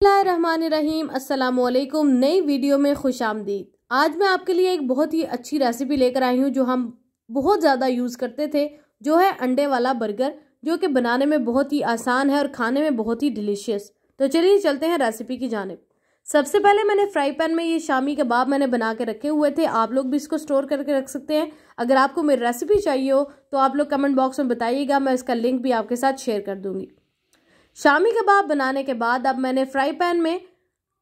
रहीम अस्सलाम नई वीडियो में खुश आमदीद। आज मैं आपके लिए एक बहुत ही अच्छी रेसिपी लेकर आई हूँ, जो हम बहुत ज़्यादा यूज़ करते थे, जो है अंडे वाला बर्गर जो कि बनाने में बहुत ही आसान है और खाने में बहुत ही डिलीशियस तो चलिए चलते हैं रेसिपी की जानब। सबसे पहले मैंने फ्राई पैन में ये शामी कबाब मैंने बना के रखे हुए थे। आप लोग भी इसको स्टोर करके रख सकते हैं। अगर आपको मेरी रेसिपी चाहिए हो तो आप लोग कमेंट बॉक्स में बताइएगा। मैं इसका लिंक भी आपके साथ शेयर कर दूँगी। शामी कबाब बनाने के बाद अब मैंने फ्राई पैन में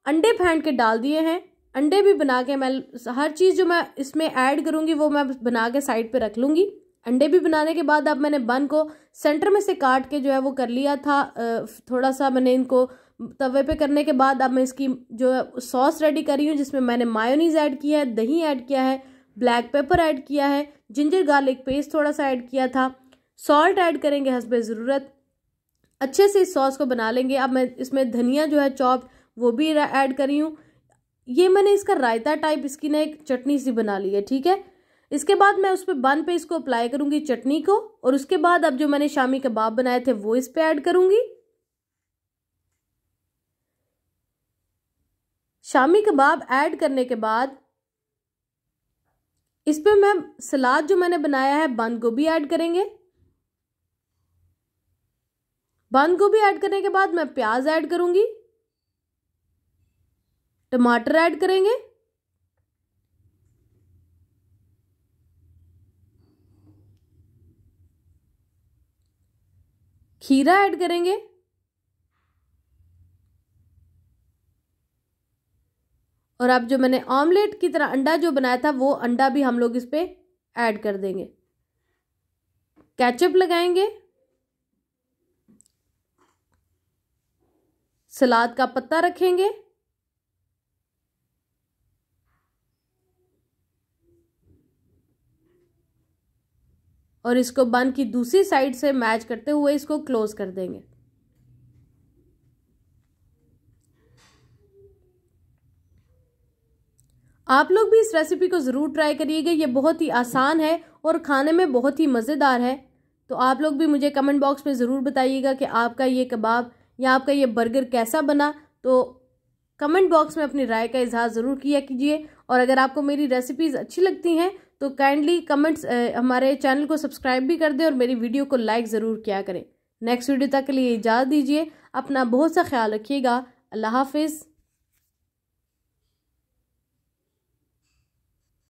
अंडे फेंट के डाल दिए हैं। अंडे भी बना के मैं हर चीज़ जो मैं इसमें ऐड करूँगी, वो मैं बना के साइड पे रख लूँगी। अंडे भी बनाने के बाद अब मैंने बन को सेंटर में से काट के जो है वो कर लिया था। थोड़ा सा मैंने इनको तवे पे करने के बाद अब मैं इसकी जो है सॉस रेडी करी हूँ, जिसमें मैंने मायोनीज ऐड किया है, दही ऐड किया है, ब्लैक पेपर ऐड किया है, जिंजर गार्लिक पेस्ट थोड़ा सा ऐड किया था। सॉल्ट ऐड करेंगे हंसबे ज़रूरत। अच्छे से इस सॉस को बना लेंगे। अब मैं इसमें धनिया जो है, चॉप, वो भी ऐड करी हूँ। ये मैंने इसका रायता टाइप, इसकी ना एक चटनी सी बना ली है, ठीक है? इसके बाद मैं उस पर बन पे इसको अप्लाई करूँगी चटनी को, और उसके बाद अब जो मैंने शामी कबाब बनाए थे, वो इस पे ऐड करूँगी। शामी कबाब ऐड करने के बाद इस पे मैं सलाद जो मैंने बनाया है, बंद गोभी ऐड करेंगे। बंद गोभी ऐड करने के बाद मैं प्याज ऐड करूँगी, टमाटर ऐड करेंगे, खीरा ऐड करेंगे, और अब जो मैंने ऑमलेट की तरह अंडा जो बनाया था, वो अंडा भी हम लोग इस पर ऐड कर देंगे। कैचअप लगाएँगे सलाद का पत्ता रखेंगे। और इसको बन की दूसरी साइड से मैच करते हुए इसको क्लोज कर देंगे। आप लोग भी इस रेसिपी को ज़रूर ट्राई करिएगा। ये बहुत ही आसान है और खाने में बहुत ही मज़ेदार है। तो आप लोग भी मुझे कमेंट बॉक्स में ज़रूर बताइएगा कि आपका ये कबाब या आपका ये बर्गर कैसा बना तो कमेंट बॉक्स में अपनी राय का इजहार ज़रूर किया कीजिए। और अगर आपको मेरी रेसिपीज़ अच्छी लगती हैं तो काइंडली कमेंट्स हमारे चैनल को सब्सक्राइब भी कर दें और मेरी वीडियो को लाइक ज़रूर किया करें। नेक्स्ट वीडियो तक के लिए इजाज़त दीजिए। अपना बहुत सा ख्याल रखिएगा। अल्लाह हाफिज़।